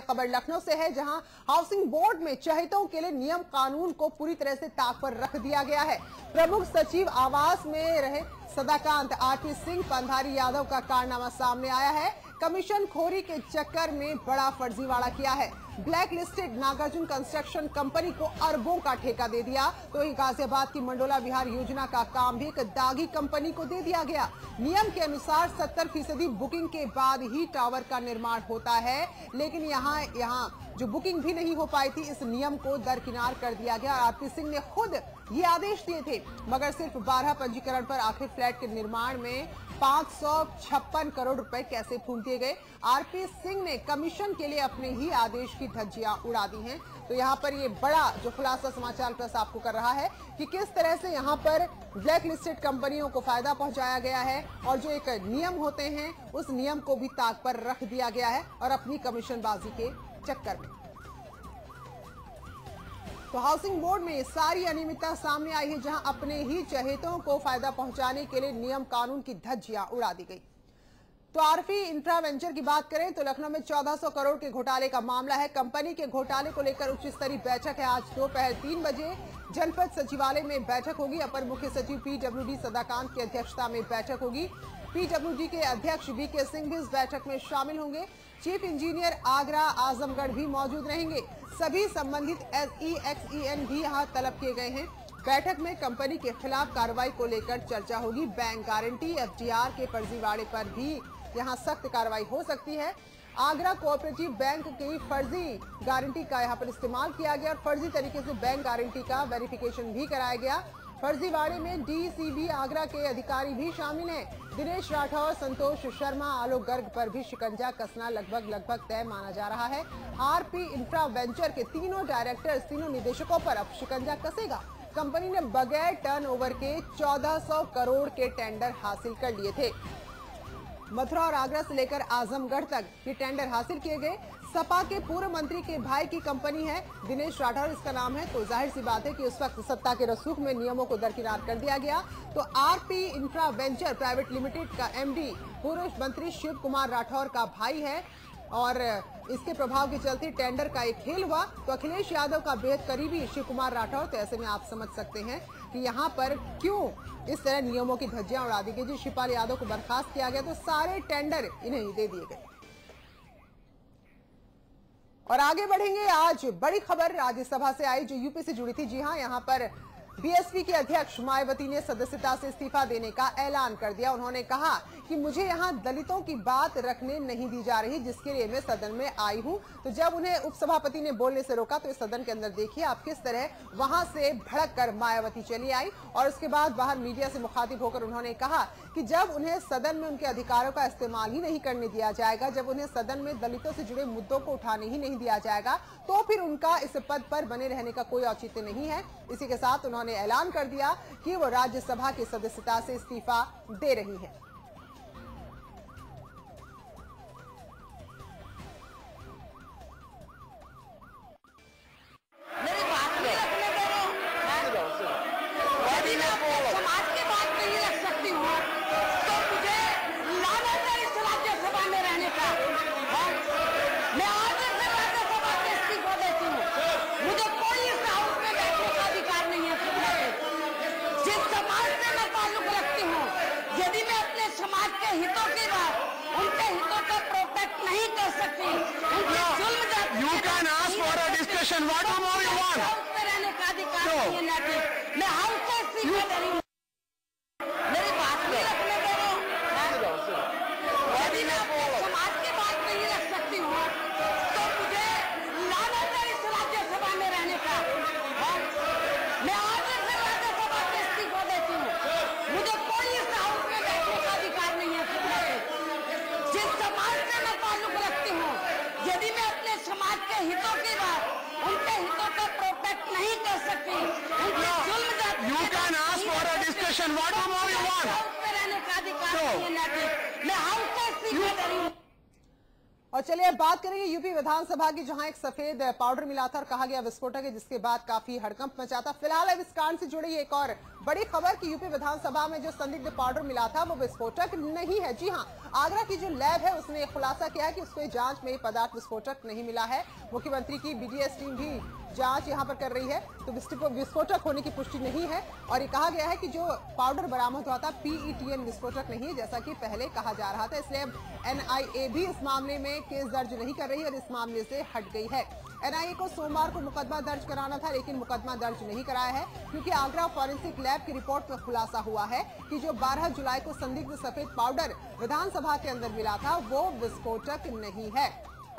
खबर लखनऊ से है, जहाँ हाउसिंग बोर्ड में चहितों के लिए नियम कानून को पूरी तरह से ताक पर रख दिया गया है। प्रमुख सचिव आवास में रहे सदाकांत आरपी सिंह, पंधारी यादव का कारनामा सामने आया है। कमीशन खोरी के चक्कर में बड़ा फर्जीवाड़ा किया है। Blacklisted Nagarjuna construction company को अरबों का ठेका दे दिया। तो ही गाजियाबाद की मंडोला विहार योजना का काम भी एक दागी कंपनी को दे दिया गया। नियम के अनुसार 70 फ़ीसदी बुकिंग के बाद ही टावर का निर्माण होता है। लेकिन यहाँ यहाँ जो बुकिंग भी नहीं हो पाई थी, इस नियम को दरकिनार कर दिया गया। आरपी सिंह ने खुद ये आदेश दिए थे। मगर सिर्फ़ 12 पंजीकरण पर आखिर फ्लैट के निर्माण में पाँच सौ छप्पन करोड़ रुपए कैसे फूंक दिए गए? आरपी सिंह ने कमीशन के लिए अपने ही आदेश की धज्जियाँ उड़ा दी हैं। तो यहाँ पर ये बड़ा जो खुलासा समाचार प्लस आपको कर रहा है कि किस तरह से यहाँ पर ब्लैक लिस्टेड कंपनियों को फ़ायदा पहुँचाया गया है और जो एक नियम होते हैं, उस नियम को भी ताक पर रख दिया गया है और अपनी कमीशनबाजी के चक्कर में। तो हाउसिंग बोर्ड में सारी अनियमितता सामने आई है, जहाँ अपने ही चहेतों को फ़ायदा पहुँचाने के लिए नियम कानून की धज्जियाँ उड़ा दी गई। तो आरफी इंफ्रा वेंचर की बात करें तो लखनऊ में 1400 करोड़ के घोटाले का मामला है। कंपनी के घोटाले को लेकर उच्च स्तरीय बैठक है। आज दोपहर तीन बजे जनपद सचिवालय में बैठक होगी। अपर मुख्य सचिव पीडब्ल्यूडी सदाकांत की अध्यक्षता में बैठक होगी। पीडब्ल्यूडी के अध्यक्ष वी के सिंह भी इस बैठक में शामिल होंगे। चीफ इंजीनियर आगरा आजमगढ़ भी मौजूद रहेंगे। सभी संबंधित S E X E N भी यहाँ तलब किए गए हैं। बैठक में कंपनी के खिलाफ कार्रवाई को लेकर चर्चा होगी। बैंक गारंटी, एफडीआर के फर्जीवाड़े पर भी यहाँ सख्त कार्रवाई हो सकती है। आगरा कोऑपरेटिव बैंक की फर्जी गारंटी का यहाँ पर इस्तेमाल किया गया और फर्जी तरीके से बैंक गारंटी का वेरिफिकेशन भी कराया गया। फर्जीवाड़े में डीसीबी आगरा के अधिकारी भी शामिल हैं। दिनेश राठौर, संतोष शर्मा, आलोक गर्ग पर भी शिकंजा कसना लगभग लगभग तय माना जा रहा है। आरपी इंफ्रा वेंचर के तीनों डायरेक्टर्स तीनों निदेशकों पर अब शिकंजा कसेगा। कंपनी ने बगैर टर्नओवर के 1400 करोड़ के टेंडर हासिल कर लिए थे। मथुरा और आगरा से लेकर आजमगढ़ तक ये टेंडर हासिल किए गए। सपा के पूर्व मंत्री के भाई की कंपनी है, दिनेश राठौर। इसका नाम है तो ज़ाहिर सी बात है कि उस वक्त सत्ता के रसूख में नियमों को दरकिनार कर दिया गया। तो RP infra venture private limited का एमडी पूर्व मंत्री शिव कुमार राठौर का भाई है। और इसके प्रभाव के चलते टेंडर का एक खेल हुआ तो अखिलेश यादव का बेहद करीबी शिव कुमार राठौर। तो ऐसे में आप समझ सकते हैं कि यहाँ पर क्यों इस तरह नियमों की धज्जियाँ उड़ा दी गई जी शिवपाल यादव को बर्खास्त किया गया तो सारे टेंडर इन्हें दे दिए गए। और आगे बढ़ेंगे आज। बड़ी खबर राज्यसभा से आई, जो यूपी से जुड़ी थी। जी हाँ यहाँ पर बीएसपी के अध्यक्ष मायावती ने सदस्यता से इस्तीफा देने का ऐलान कर दिया। उन्होंने कहा कि मुझे यहाँ दलितों की बात रखने नहीं दी जा रही, जिसके लिए मैं सदन में आई हूँ। तो जब उन्हें उपसभापति ने बोलने से रोका तो इस सदन के अंदर देखिए आप किस तरह वहाँ से भड़क कर मायावती चली आई। और उसके बाद बाहर मीडिया से मुखातिब होकर उन्होंने कहा कि जब उन्हें सदन में उनके अधिकारों का इस्तेमाल ही नहीं करने दिया जाएगा, जब उन्हें सदन में दलितों से जुड़े मुद्दों को उठाने ही नहीं दिया जाएगा तो फिर उनका इस पद पर बने रहने का कोई औचित्य नहीं है। इसी के साथ उन्होंने ऐलान कर दिया कि वो राज्यसभा की सदस्यता से इस्तीफा दे रही है। What more you want? और चलिए अब बात करेंगे यूपी विधानसभा की, जहाँ एक सफ़ेद पाउडर मिला था और कहा गया विस्फोटक है, जिसके बाद काफ़ी हड़कंप मचा था। फ़िलहाल अब इस कांड से जुड़ी एक और बड़ी खबर कि यूपी विधानसभा में जो संदिग्ध पाउडर मिला था, वो विस्फोटक नहीं है। जी हाँ आगरा की जो लैब है, उसने खुलासा किया है कि उसको जाँच में पदार्थ विस्फोटक नहीं मिला है। मुख्यमंत्री की बीडीएस टीम भी जाँच यहाँ पर कर रही है तो विस्फोटक होने की पुष्टि नहीं है। और ये कहा गया है कि जो पाउडर बरामद हुआ था, पीईटीएन विस्फोटक नहीं है, जैसा कि पहले कहा जा रहा था। इसलिए एनआईए भी इस मामले में केस दर्ज नहीं कर रही और इस मामले से हट गई है। एनआईए को सोमवार को मुकदमा दर्ज कराना था, लेकिन मुकदमा दर्ज नहीं कराया है, क्योंकि आगरा फॉरेंसिक लैब की रिपोर्ट में खुलासा हुआ है कि जो 12 जुलाई को संदिग्ध सफ़ेद पाउडर विधानसभा के अंदर मिला था, वो विस्फोटक नहीं है।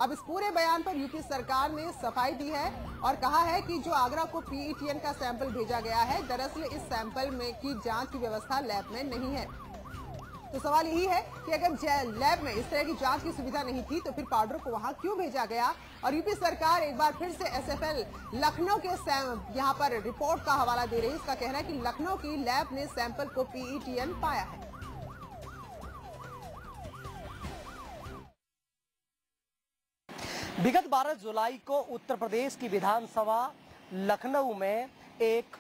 अब इस पूरे बयान पर यूपी सरकार ने सफ़ाई दी है और कहा है कि जो आगरा को पीईटीएन का सैंपल भेजा गया है, दरअसल इस सैंपल में की जाँच की व्यवस्था लैब में नहीं है। तो सवाल यही है कि अगर लैब में इस तरह की जाँच की सुविधा नहीं थी तो फिर पाउडर को वहाँ क्यों भेजा गया? और यूपी सरकार एक बार फिर से एसएफएल लखनऊ के यहाँ पर रिपोर्ट का हवाला दे रही है। इसका कहना है कि लखनऊ की लैब ने सैंपल को पीईटीएन पाया है। विगत 12 जुलाई को उत्तर प्रदेश की विधानसभा लखनऊ में एक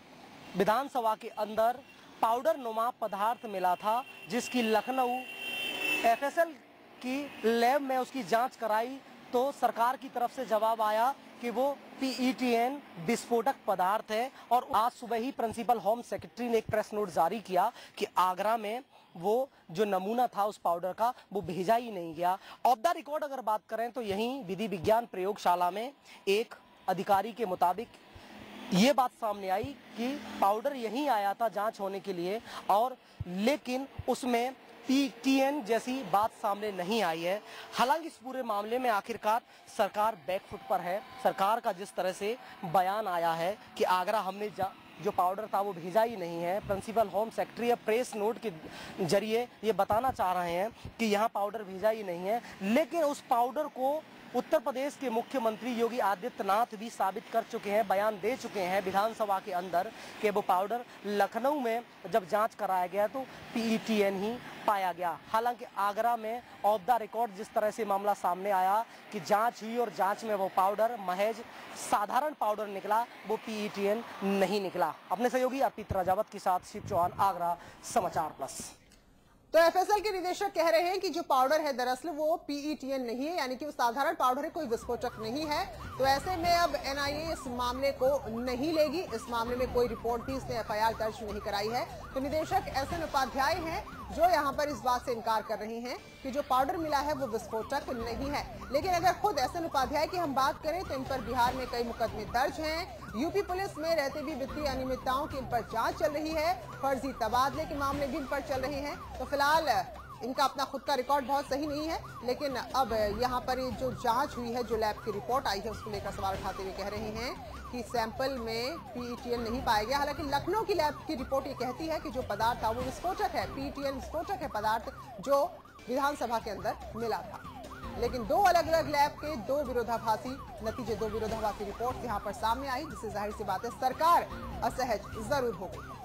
विधानसभा के अंदर पाउडर नुमा पदार्थ मिला था, जिसकी लखनऊ एफएसएल की लैब में उसकी जाँच कराई तो सरकार की तरफ़ से जवाब आया कि वो पीईटीएन विस्फोटक पदार्थ है। और आज सुबह ही प्रिंसिपल होम सेक्रेटरी ने एक प्रेस नोट जारी किया कि आगरा में वो जो नमूना था उस पाउडर का, वो भेजा ही नहीं गया। ऑफ़ द रिकॉर्ड अगर बात करें तो यहीं विधि विज्ञान प्रयोगशाला में एक अधिकारी के मुताबिक ये बात सामने आई कि पाउडर यहीं आया था जाँच होने के लिए और लेकिन उसमें पीटीएन जैसी बात सामने नहीं आई है। हालाँकि इस पूरे मामले में आखिरकार सरकार बैकफुट पर है। सरकार का जिस तरह से बयान आया है कि आगरा हमने जा जो पाउडर था वो भेजा ही नहीं है। प्रिंसिपल होम सेक्रेटरी या प्रेस नोट के ज़रिए ये बताना चाह रहे हैं कि यहाँ पाउडर भेजा ही नहीं है। लेकिन उस पाउडर को उत्तर प्रदेश के मुख्यमंत्री योगी आदित्यनाथ भी साबित कर चुके हैं, बयान दे चुके हैं विधानसभा के अंदर कि वो पाउडर लखनऊ में जब जाँच कराया गया तो पीईटीएन ही पाया गया। हालाँकि आगरा में ऑफ़ द रिकॉर्ड जिस तरह से मामला सामने आया कि जाँच हुई और जाँच में वो पाउडर महज साधारण पाउडर निकला, वो पीईटीएन नहीं निकला। अपने सहयोगी अर्पित राजावत के साथ शिव चौहान, आगरा समाचार प्लस। तो एफएसएल के निदेशक कह रहे हैं कि जो पाउडर है, दरअसल वो पीईटीएन नहीं है, यानी कि वो साधारण पाउडर है, कोई विस्फोटक नहीं है। तो ऐसे में अब एनआईए इस मामले को नहीं लेगी। इस मामले में कोई रिपोर्ट भी इसने एफआईआर दर्ज नहीं कराई है। तो निदेशक एस एन उपाध्याय है, जो यहाँ पर इस बात से इनकार कर रहे हैं कि जो पाउडर मिला है, वो विस्फोटक नहीं है। लेकिन अगर खुद एस एन उपाध्याय की हम बात करें तो इन पर बिहार में कई मुकदमे दर्ज हैं। यूपी पुलिस में रहते भी वित्तीय अनियमितताओं की इन पर जाँच चल रही है, फर्जी तबादले के मामले भी इन पर चल रहे हैं। तो फ़िलहाल, इनका अपना खुद का रिकॉर्ड बहुत सही नहीं है, लेकिन अब यहाँ पर जो जाँच हुई है, जो लैब की रिपोर्ट आई है, उसको लेकर सवाल उठाते हुए कह रहे हैं कि सैंपल में पीईटीएन नहीं पाया गया। हालाँकि लखनऊ की लैब की रिपोर्ट ये कहती है कि जो पदार्थ था, वो विस्फोटक है पीईटीएन विस्फोटक है पदार्थ जो विधानसभा के अंदर मिला था। लेकिन दो अलग अलग लैब के दो विरोधाभासी, नतीजे दो विरोधाभासी रिपोर्ट यहाँ पर सामने आई, जिससे ज़ाहिर सी बात है सरकार असहज ज़रूर हो गई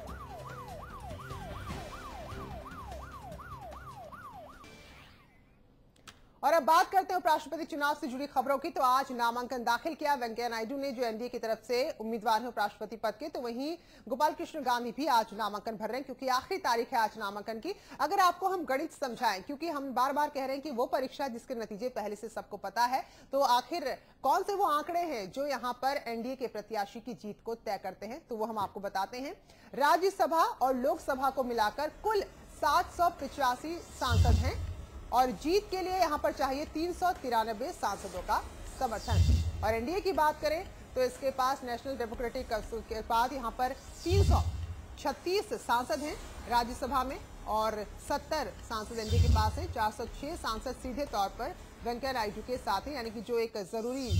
और अब बात करते हैं उपराष्ट्रपति चुनाव से जुड़ी खबरों की। तो आज नामांकन दाखिल किया। वेंकैया नायडू ने जो एनडीए की तरफ़ से उम्मीदवार है उपराष्ट्रपति पद के तो वहीं गोपाल कृष्ण गांधी भी आज नामांकन भर रहे हैं, क्योंकि आखिरी तारीख है आज नामांकन की। अगर आपको हम गणित समझाएँ, क्योंकि हम बार बार कह रहे हैं कि वो परीक्षा जिसके नतीजे पहले से सबको पता है तो आखिर कौन से वो आंकड़े हैं जो यहाँ पर एनडीए के प्रत्याशी की जीत को तय करते हैं तो वो हम आपको बताते हैं। राज्यसभा और लोकसभा को मिलाकर कुल सात सांसद हैं। और जीत के लिए यहाँ पर चाहिए तीन सौ तिरानबे सांसदों का समर्थन। और एनडीए की बात करें तो इसके पास नेशनल डेमोक्रेटिक के बाद यहाँ पर तीन सौ छत्तीस सांसद हैं राज्यसभा में और 70 सांसद एनडीए के पास है। 406 सांसद सीधे तौर पर वेंकैया नायडू के साथ हैं, यानी कि जो एक ज़रूरी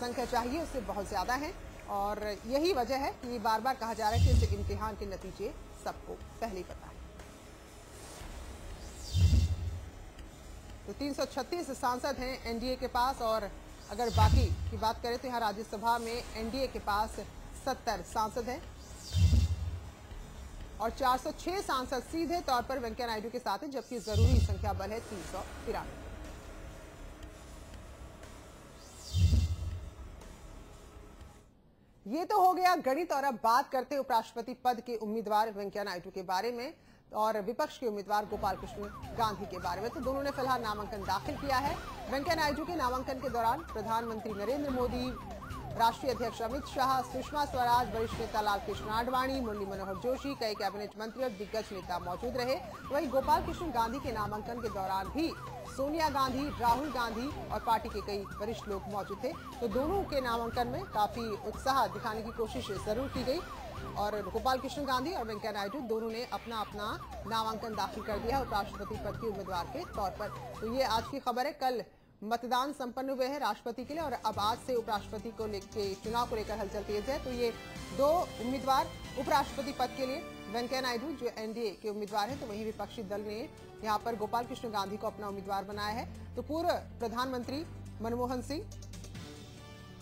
संख्या चाहिए उससे बहुत ज़्यादा है। और यही वजह है कि बार बार कहा जा रहा है कि इस इम्तिहान के नतीजे सबको पहले पता है। तो 336 सांसद हैं एनडीए के पास और अगर बाकी की बात करें तो यहाँ राज्यसभा में एनडीए के पास 70 सांसद हैं और 406 सांसद सीधे तौर पर वेंकैया नायडू के साथ हैं, जबकि ज़रूरी संख्या बल है तीन सौ तिरानवे। ये तो हो गया गणित और अब बात करते उपराष्ट्रपति पद के उम्मीदवार वेंकैया नायडू के बारे में। और विपक्ष के उम्मीदवार गोपाल कृष्ण गांधी के बारे में। तो दोनों ने फ़िलहाल नामांकन दाखिल किया है। वेंकैया नायडू के नामांकन के दौरान प्रधानमंत्री नरेंद्र मोदी, राष्ट्रीय अध्यक्ष अमित शाह, सुषमा स्वराज, वरिष्ठ नेता लालकृष्ण आडवाणी, मुरली मनोहर जोशी, कई कैबिनेट मंत्री और दिग्गज नेता मौजूद रहे। वहीं गोपाल कृष्ण गांधी के नामांकन के दौरान भी सोनिया गांधी, राहुल गांधी और पार्टी के कई वरिष्ठ लोग मौजूद थे। तो दोनों के नामांकन में काफ़ी उत्साह दिखाने की कोशिश ज़रूर की गई। और गोपाल कृष्ण गांधी और वेंकैया नायडू दोनों ने अपना अपना नामांकन दाखिल कर दिया उपराष्ट्रपति पद के उम्मीदवार के तौर पर। तो ये आज की खबर है। कल मतदान संपन्न हुए हैं राष्ट्रपति के लिए और अब आज से उपराष्ट्रपति को लेके चुनाव को लेकर हलचल तेज है। तो ये दो उम्मीदवार उपराष्ट्रपति पद के लिए, वेंकैया नायडू जो एनडीए के उम्मीदवार हैं तो वहीं विपक्षी दल ने यहाँ पर गोपाल कृष्ण गांधी को अपना उम्मीदवार बनाया है। तो पूर्व प्रधानमंत्री मनमोहन सिंह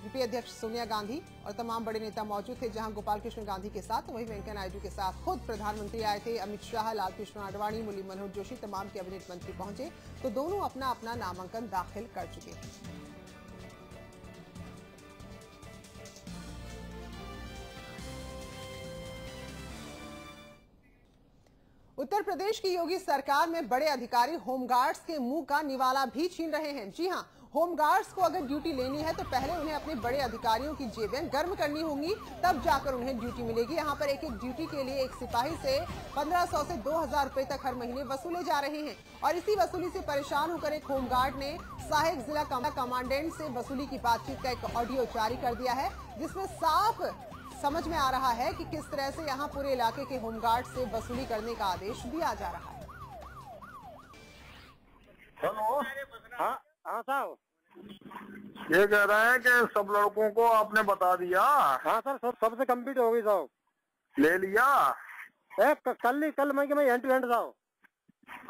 यूपीए अध्यक्ष सोनिया गांधी और तमाम बड़े नेता मौजूद थे, जहाँ गोपाल कृष्ण गांधी के साथ, वहीं वेंकैया नायडू के साथ खुद प्रधानमंत्री आए थे। अमित शाह, लालकृष्ण आडवाणी, मुरली मनोहर जोशी तमाम कैबिनेट मंत्री पहुँचे तो दोनों अपना अपना नामांकन दाखिल कर चुके हैं। उत्तर प्रदेश की योगी सरकार में बड़े अधिकारी, होमगार्ड्स के मुँह का निवाला भी छीन रहे हैं। जी हाँ होमगार्ड्स को अगर ड्यूटी लेनी है तो पहले उन्हें अपने बड़े अधिकारियों की जेबें गर्म करनी होंगी, तब जाकर उन्हें ड्यूटी मिलेगी। यहाँ पर एक एक ड्यूटी के लिए एक सिपाही से 1500 से 2000 रुपए तक हर महीने वसूले जा रहे हैं। और इसी वसूली से परेशान होकर एक होमगार्ड ने सहायक जिला कमांडेंट से वसूली की बातचीत का एक ऑडियो जारी कर दिया है, जिसमें साफ़ समझ में आ रहा है कि किस तरह से यहाँ पूरे इलाके के होमगार्ड से वसूली करने का आदेश दिया जा रहा है। हेलो हाँ? हाँ साहब ये कह रहे हैं कि सब लड़कों को आपने बता दिया। हाँ सर सब सबसे कंप्लीट हो गई साहब ले लिया? ए, कल ही कल मैं मैं एंड टू एंड साहब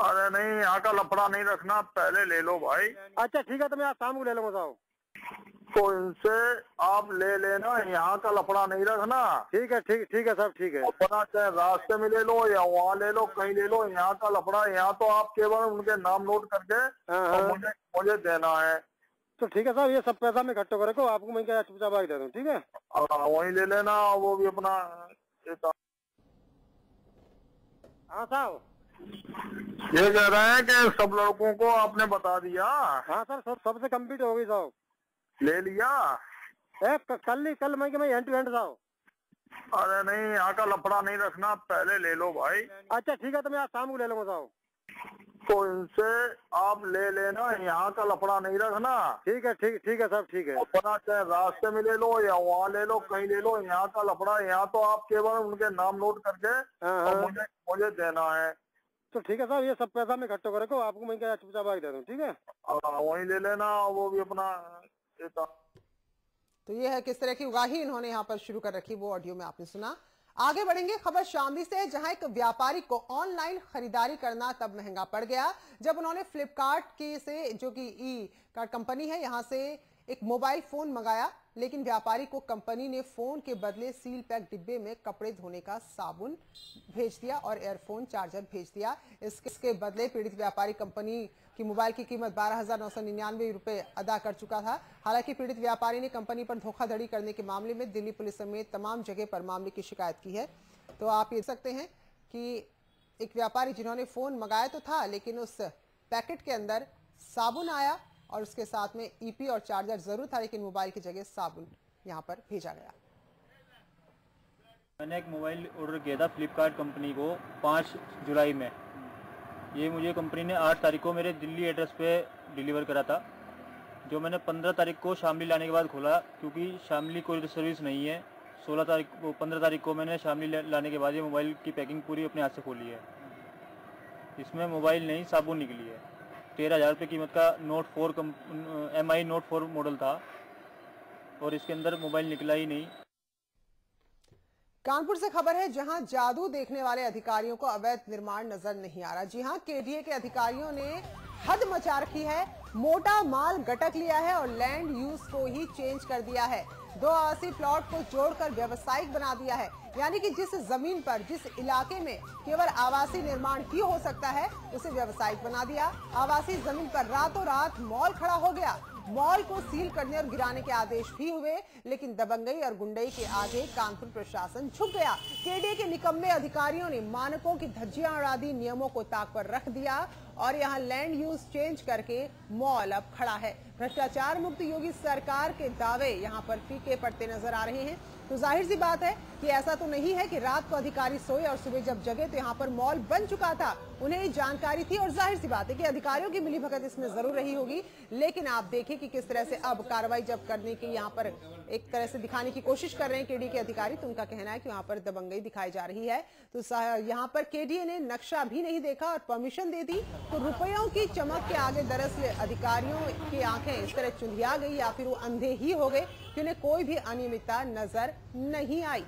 अरे नहीं यहाँ का लफड़ा नहीं रखना पहले ले लो भाई। अच्छा ठीक है तो मैं आज शाम को ले लूँगा साहब तो इनसे आप ले लेना यहाँ का लफड़ा नहीं रखना। ठीक है ठीक ठीक है साहब ठीक है। अपना चाहे रास्ते में ले लो या वहाँ ले लो कहीं ले लो यहाँ का लफड़ा यहाँ तो आप केवल उनके नाम नोट करके हाँ, हाँ। मुझे मुझे देना है। तो ठीक है साहब ये सब पैसा मैं इकट्ठा करे को आपको मैं क्या चुपचाप दे दूँ ठीक है? हाँ, वहीं ले लेना वो भी अपना हाँ साहब। ये कह रहे हैं कि सब लड़कों को आपने बता दिया। हाँ सर सब सबसे कंप्लीट हो गई साहब। ले लिया। ए, कल ही कल मैं मैं टू एंड साहब अरे नहीं यहाँ का लफड़ा नहीं रखना पहले ले लो भाई। अच्छा ठीक है तो मैं आज शाम को ले लूँगा साहब तो इनसे आप ले लेना यहाँ का लफड़ा नहीं रखना। ठीक है ठीक ठीक है साहब ठीक है। अपना चाहे रास्ते में ले लो या वहाँ ले लो कहीं ले लो यहाँ का लफड़ा यहाँ तो आप केवल उनके नाम नोट करके हाँ, हाँ। मुझे मुझे देना है। तो ठीक है साहब ये सब पैसा मैं इकट्ठा करे को आपको मैं क्या चुपचाप दे दूँ ठीक है? हाँ, वहीं ले लेना वो भी अपना तो? ये है किस तरह की उगाही इन्होंने यहाँ पर शुरू कर रखी, वो ऑडियो में आपने सुना। आगे बढ़ेंगे खबर शामली से, जहाँ एक व्यापारी को ऑनलाइन खरीदारी करना तब महँगा पड़ गया, जब उन्होंने फ्लिपकार्ट के से, जो कि ई कार्ड कंपनी है, यहाँ से एक मोबाइल फ़ोन मंगाया। लेकिन व्यापारी को कंपनी ने फ़ोन के बदले सील पैक डिब्बे में कपड़े धोने का साबुन भेज दिया और एयरफोन चार्जर भेज दिया। इसके इसके बदले पीड़ित व्यापारी कंपनी की मोबाइल की कीमत बारह हज़ार नौ सौ निन्यानवे रुपए अदा कर चुका था। हालाँकि पीड़ित व्यापारी ने कंपनी पर धोखाधड़ी करने के मामले में दिल्ली पुलिस समेत तमाम जगह पर मामले की शिकायत की है। तो आप ये सकते हैं कि एक व्यापारी जिन्होंने फ़ोन मंगाया तो था, लेकिन उस पैकेट के अंदर साबुन आया और उसके साथ में ईपी और चार्जर ज़रूर था, लेकिन मोबाइल की जगह साबुन यहाँ पर भेजा गया। मैंने एक मोबाइल ऑर्डर किया था फ्लिपकार्ट कंपनी को पाँच जुलाई में। ये मुझे कंपनी ने आठ तारीख को मेरे दिल्ली एड्रेस पे डिलीवर करा था, जो मैंने पंद्रह तारीख को शामली लाने के बाद खोला, क्योंकि शामली कोई सर्विस नहीं है। सोलह तारीख को, पंद्रह तारीख को मैंने शामली लाने के बाद ये मोबाइल की पैकिंग पूरी अपने हाथ से खोली है। इसमें मोबाइल नहीं, साबुन निकली है। तेरह हज़ार रुपये कीमत का note four come M I note four model था और इसके अंदर मोबाइल निकला ही नहीं। कानपुर से खबर है, जहाँ जादू देखने वाले अधिकारियों को अवैध निर्माण नज़र नहीं आ रहा। जी हाँ केडीए के अधिकारियों ने हद मचा रखी है, मोटा माल गटक लिया है और लैंड यूज़ को ही चेंज कर दिया है। दो आवासीय प्लॉट को जोड़कर व्यवसायिक बना दिया है। यानी कि जिस ज़मीन पर, जिस इलाके में केवल आवासीय निर्माण ही हो सकता है, उसे व्यवसायिक बना दिया। आवासीय ज़मीन पर रातों रात मॉल खड़ा हो गया। मॉल को सील करने और गिराने के आदेश भी हुए, लेकिन दबंगई और गुंडई के आगे कानपुर प्रशासन झुक गया। केडीए के निकम्मे अधिकारियों ने मानकों की धज्जियाँ और आदि नियमों को ताक पर रख दिया और यहाँ लैंड यूज़ चेंज करके मॉल अब खड़ा है। भ्रष्टाचार मुक्त योगी सरकार के दावे यहाँ पर फीके पड़ते नज़र आ रहे हैं। तो ज़ाहिर सी बात है कि ऐसा तो नहीं है कि रात को अधिकारी सोए और सुबह जब जगे तो यहाँ पर मॉल बन चुका था। उन्हें जानकारी थी और ज़ाहिर सी बात है कि अधिकारियों की मिली भगत इसमें ज़रूर रही होगी। लेकिन आप देखें कि किस तरह से अब कार्रवाई जब करने की यहाँ पर एक तरह से दिखाने की कोशिश कर रहे हैं केडी के अधिकारी तो उनका कहना है कि वहाँ पर दबंगई दिखाई जा रही है। तो यहाँ पर केडीए ने नक्शा भी नहीं देखा और परमिशन दे दी। तो रुपयों की चमक के आगे दरअसल अधिकारियों की आँखें इस तरह चुंधिया गई या फिर वो अंधे ही हो गए। कि उन्हें कोई भी अनियमितता नज़र नहीं आई।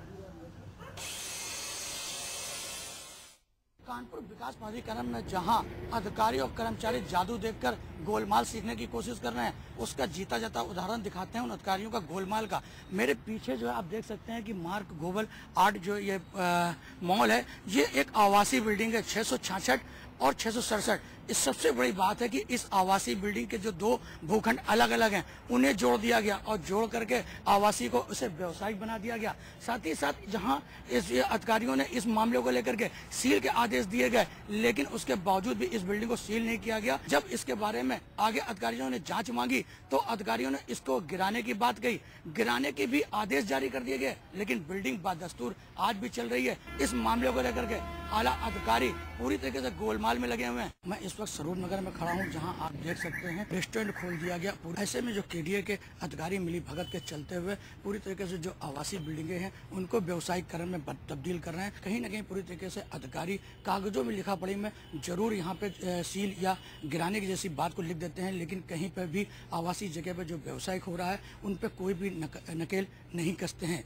कानपुर विकास प्राधिकरण में जहाँ अधिकारी और कर्मचारी जादू देखकर गोलमाल सीखने की कोशिश कर रहे हैं, उसका जीता जाता उदाहरण दिखाते हैं उन अधिकारियों का गोलमाल का। मेरे पीछे जो है आप देख सकते हैं कि मार्क गोबल आर्ट जो ये मॉल है, ये एक आवासीय बिल्डिंग है, छह सौ छियासठ और छह इस सबसे बड़ी बात है कि इस आवासीय बिल्डिंग के जो दो भूखंड अलग अलग हैं, उन्हें जोड़ दिया गया और जोड़ करके आवासीय को उसे व्यवसायिक बना दिया गया। साथ ही साथ जहाँ इस अधिकारियों ने इस मामले को लेकर के सील के आदेश दिए गए, लेकिन उसके बावजूद भी इस बिल्डिंग को सील नहीं किया गया। जब इसके बारे में आगे अधिकारियों ने जाँच मांगी तो अधिकारियों ने इसको गिराने की बात कही। गिराने के भी आदेश जारी कर दिए गए, लेकिन बिल्डिंग बदस्तूर आज भी चल रही है। इस मामले को लेकर के आला अधिकारी पूरी तरीके से गोलमाल में लगे हुए हैं। मैं इस वक्त सरूर नगर में खड़ा हूँ, जहाँ आप देख सकते हैं, रेस्टोरेंट खोल दिया गया। ऐसे में जो केडीए के अधिकारी मिली भगत के चलते हुए, पूरी तरीके से जो आवासीय बिल्डिंगे हैं, उनको व्यवसायिकरण में तब्दील कर रहे हैं। कहीं ना कहीं पूरी तरीके से अधिकारी कागजों में लिखा पड़ी में ज़रूर यहाँ पे सील या गिराने की जैसी बात को लिख देते हैं, लेकिन कहीं पर भी आवासीय जगह पर जो व्यवसायिक हो रहा है, उन पर कोई भी नकेल नहीं कसते हैं।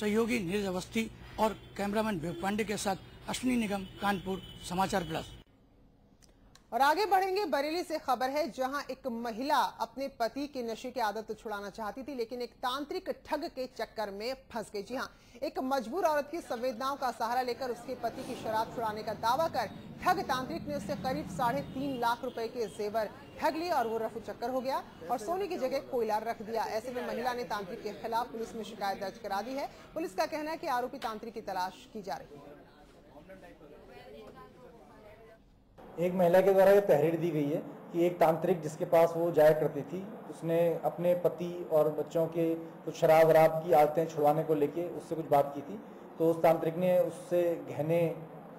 सहयोगी नीरज अवस्थी और कैमरामैन विवेक पांडे के साथ अश्विनी निगम, कानपुर समाचार प्लस। और आगे बढ़ेंगे। बरेली से खबर है, जहाँ एक महिला अपने पति के नशे की आदत छुड़ाना चाहती थी, लेकिन एक तांत्रिक ठग के चक्कर में फंस गई। जी हाँ, एक मजबूर औरत की संवेदनाओं का सहारा लेकर उसके पति की शराब छुड़ाने का दावा कर ठग तांत्रिक ने उससे करीब साढ़े तीन लाख रुपए के जेवर ठग लिए और वो रफू चक्कर हो गया और सोने की जगह कोयला रख दिया। ऐसे में महिला ने तांत्रिक के खिलाफ पुलिस में शिकायत दर्ज करा दी है। पुलिस का कहना है की आरोपी तांत्रिक की तलाश की जा रही है। एक महिला के द्वारा ये तहरीर दी गई है कि एक तांत्रिक जिसके पास वो जाया करती थी, उसने अपने पति और बच्चों के कुछ शराब वराब की आदतें छुड़वाने को लेके उससे कुछ बात की थी। तो उस तांत्रिक ने उससे गहने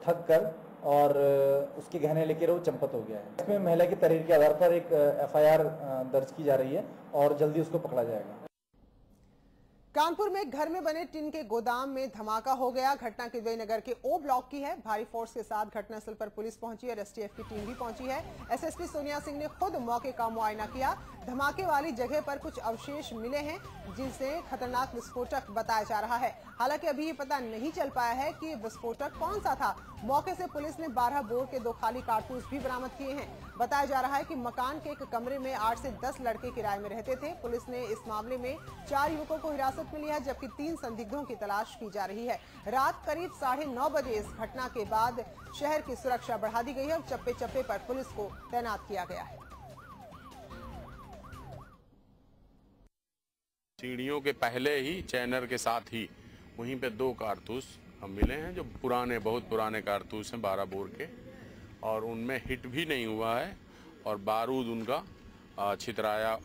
ठग कर और उसके गहने लेकर वो चंपत हो गया है। इसमें महिला की तहरीर के आधार पर एक एफआईआर दर्ज की जा रही है और जल्दी उसको पकड़ा जाएगा। कानपुर में घर में बने टिन के गोदाम में धमाका हो गया। घटना किदवई नगर के ओ ब्लॉक की है। भारी फोर्स के साथ घटनास्थल पर पुलिस पहुँची और एसटीएफ की टीम भी पहुँची है। एसएसपी सोनिया सिंह ने खुद मौके का मुआयना किया। धमाके वाली जगह पर कुछ अवशेष मिले हैं जिसे खतरनाक विस्फोटक बताया जा रहा है। हालाँकि अभी ये पता नहीं चल पाया है कि विस्फोटक कौन सा था मौके से पुलिस ने 12 बोर के दो खाली कारतूस भी बरामद किए हैं। बताया जा रहा है कि मकान के एक कमरे में 8 से 10 लड़के किराए में रहते थे। पुलिस ने इस मामले में चार युवकों को हिरासत में लिया जबकि तीन संदिग्धों की तलाश की जा रही है। रात करीब साढ़े नौ बजे इस घटना के बाद शहर की सुरक्षा बढ़ा दी गई है और चप्पे चप्पे पर पुलिस को तैनात किया गया है। सीढ़ियों के पहले ही चैनर के साथ ही वहीं पे दो कारतूस हम मिले हैं जो पुराने, बहुत पुराने कारतूस हैं बारह बोर के, और उनमें हिट भी नहीं हुआ है, और बारूद उनका छितराया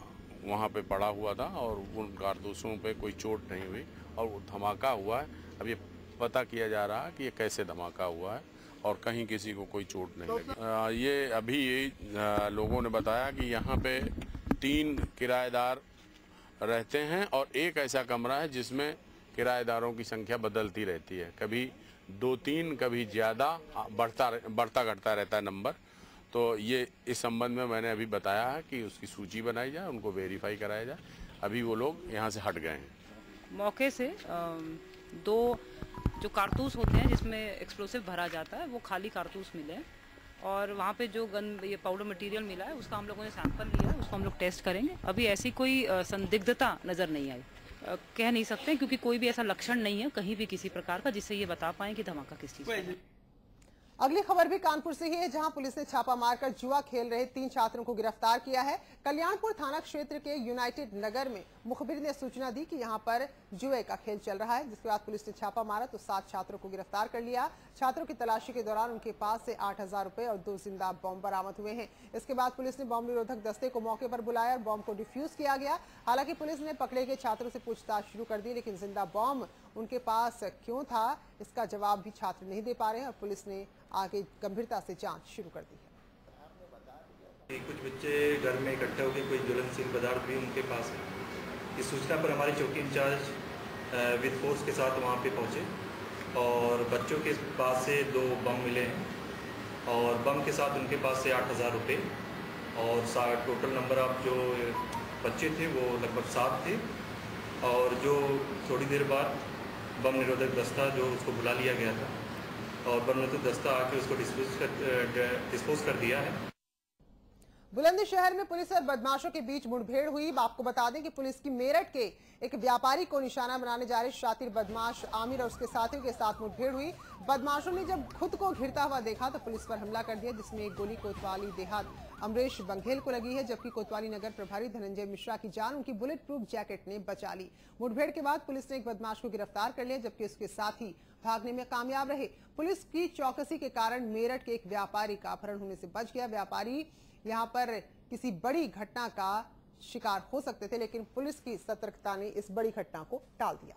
वहाँ पे पड़ा हुआ था, और उन कारतूसों पे कोई चोट नहीं हुई, और धमाका हुआ है। अब ये पता किया जा रहा है कि ये कैसे धमाका हुआ है, और कहीं किसी को कोई चोट नहीं लगी। ये अभी लोगों ने बताया कि यहाँ पे तीन किराएदार रहते हैं, और एक ऐसा कमरा है जिसमें किराएदारों की संख्या बदलती रहती है। कभी दो तीन कभी ज़्यादा बढ़ता बढ़ता, घटता रहता है नंबर। तो ये, इस संबंध में मैंने अभी बताया है कि उसकी सूची बनाई जाए, उनको वेरीफाई कराया जाए। अभी वो लोग यहाँ से हट गए हैं। मौके से दो जो कारतूस होते हैं जिसमें एक्सप्लोसिव भरा जाता है, वो खाली कारतूस मिले हैं। और वहाँ पे जो गन, ये पाउडर मटेरियल मिला है, उसका हम लोगों ने सैंपल लिया है, उसको हम लोग टेस्ट करेंगे। अभी ऐसी कोई संदिग्धता नज़र नहीं आई। कह नहीं सकते, क्योंकि कोई भी ऐसा लक्षण नहीं है, कहीं भी किसी प्रकार का, जिससे ये बता पाए कि धमाका किस चीज़ अगली खबर भी कानपुर से ही है, जहाँ पुलिस ने छापा मारकर जुआ खेल रहे तीन छात्रों को गिरफ़्तार किया है। कल्याणपुर थाना क्षेत्र के यूनाइटेड नगर में मुखबिर ने सूचना दी कि यहाँ पर जुए का खेल चल रहा है, जिसके बाद पुलिस ने छापा मारा तो सात छात्रों को गिरफ़्तार कर लिया। छात्रों की तलाशी के दौरान उनके पास से आठ हज़ार रुपए और दो ज़िंदा बॉम्ब बरामद हुए हैं। इसके बाद पुलिस ने बॉम्ब निरोधक दस्ते को मौके पर बुलाया और बॉम्ब को डिफ्यूज किया गया। हालाँकि पुलिस ने पकड़े गए छात्रों से पूछताछ शुरू कर दी, लेकिन ज़िंदा बॉम्ब उनके पास क्यों था, इसका जवाब भी छात्र नहीं दे पा रहे हैं और पुलिस ने आगे गंभीरता से जाँच शुरू कर दी है। कुछ बच्चे घर में इकट्ठे होकर कोई ज्वलनशील पदार्थ भी उनके पास है। इस सूचना पर हमारे चौकी इंचार्ज विद फोर्स के साथ वहाँ पे पहुँचे और बच्चों के पास से दो बम मिले हैं और बम के साथ उनके पास से आठ हज़ार रुपये और टोटल नंबर ऑफ़ जो बच्चे थे वो लगभग सात थे और जो थोड़ी देर बाद बम निरोधक दस्ता जो उसको बुला लिया गया था और बम निरोधक दस्ता आके उसको डिस्पोज कर डिस्पोज कर दिया है। बुलंदशहर में पुलिस और बदमाशों के बीच मुठभेड़ हुई। आपको बता दें कि पुलिस की मेरठ के एक व्यापारी को निशाना बनाने जा रहे शातिर बदमाश आमिर और उसके साथियों के साथ मुठभेड़ हुई। बदमाशों ने जब खुद को घिरता हुआ देखा तो पुलिस पर हमला कर दिया, जिसमें एक गोली कोतवाली देहात अमरेश बंघेल को लगी है, जबकि कोतवाली नगर प्रभारी धनंजय मिश्रा की जान, उनकी बुलेट प्रूफ जैकेट ने बचा ली। मुठभेड़ के बाद पुलिस ने एक बदमाश को गिरफ़्तार कर लिया, जबकि उसके साथी भागने में कामयाब रहे। पुलिस की चौकसी के कारण मेरठ के एक व्यापारी का अपहरण होने से बच गया। व्यापारी यहाँ पर किसी बड़ी घटना का शिकार हो सकते थे, लेकिन पुलिस की सतर्कता ने इस बड़ी घटना को टाल दिया।